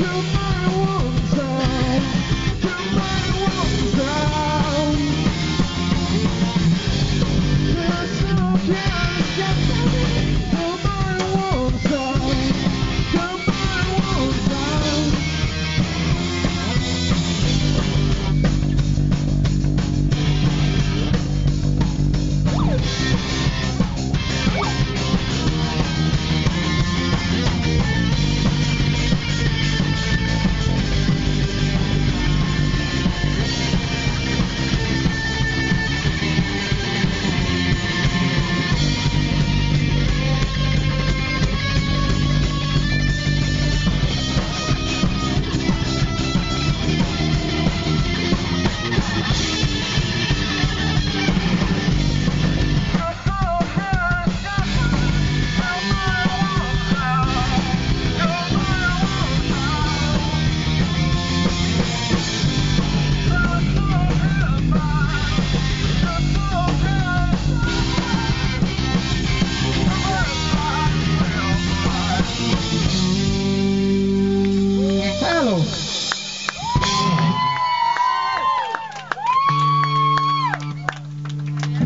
Super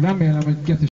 Selam eylemek